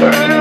burn